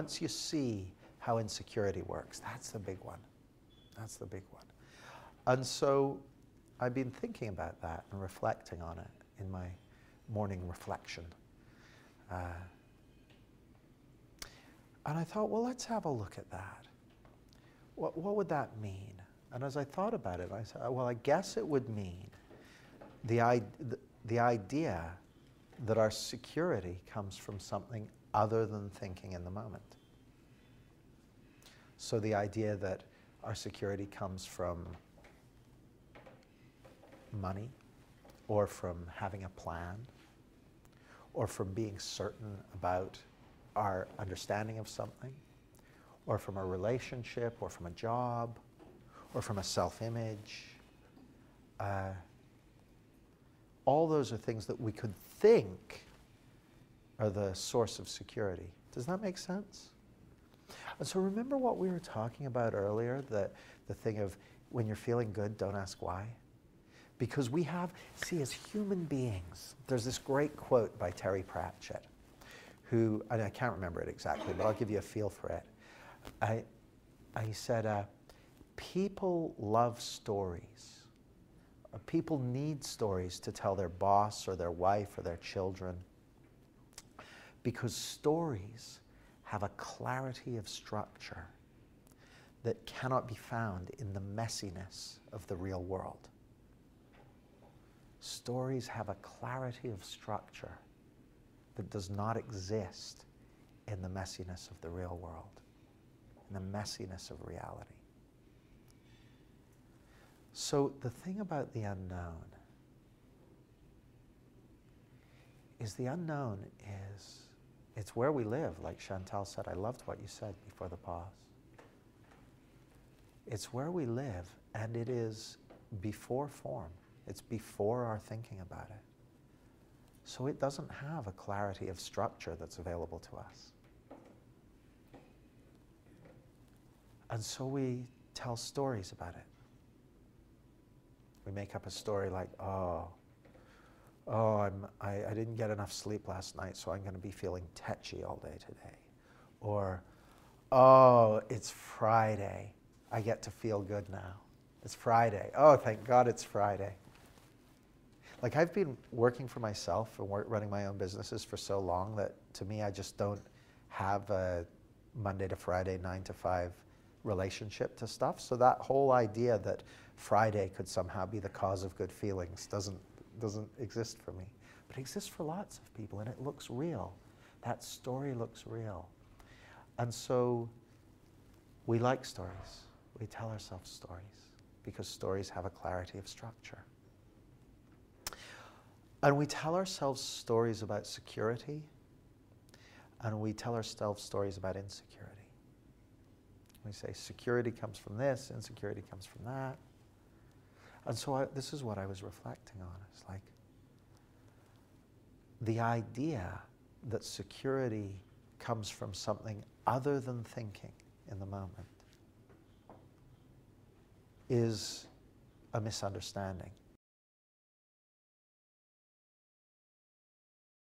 once you see how insecurity works, that's the big one. That's the big one. And so I've been thinking about that and reflecting on it in my morning reflection. Uh, and I thought, well, let's have a look at that. What, what would that mean? And as I thought about it, I said, well, I guess it would mean the, the, the idea that our security comes from something other than thinking in the moment. So the idea that our security comes from money or from having a plan or from being certain about our understanding of something or from a relationship or from a job or from a self-image. Uh, all those are things that we could think are the source of security. Does that make sense? And so remember what we were talking about earlier, the, the thing of when you're feeling good, don't ask why? Because we have, see, as human beings, there's this great quote by Terry Pratchett, who, and I can't remember it exactly, but I'll give you a feel for it. I, I said, uh, people love stories. Uh, people need stories to tell their boss or their wife or their children because stories have a clarity of structure that cannot be found in the messiness of the real world. Stories have a clarity of structure that does not exist in the messiness of the real world, in the messiness of reality. So the thing about the unknown is the unknown is it's where we live, like Chantal said. I loved what you said before the pause. It's where we live, and it is before form. It's before our thinking about it. So it doesn't have a clarity of structure that's available to us. And so we tell stories about it. We make up a story like, oh, oh, I'm, I, I didn't get enough sleep last night, so I'm going to be feeling tetchy all day today. Or, oh, it's Friday. I get to feel good now. It's Friday. Oh, thank God it's Friday. Like I've been working for myself and running my own businesses for so long that to me, I just don't have a Monday to Friday, nine to five relationship to stuff. So that whole idea that Friday could somehow be the cause of good feelings doesn't doesn't exist for me. But it exists for lots of people and it looks real. That story looks real. And so we like stories. We tell ourselves stories because stories have a clarity of structure. And we tell ourselves stories about security and we tell ourselves stories about insecurity. We say security comes from this, insecurity comes from that. And so I, this is what I was reflecting on. It's like the idea that security comes from something other than thinking in the moment is a misunderstanding.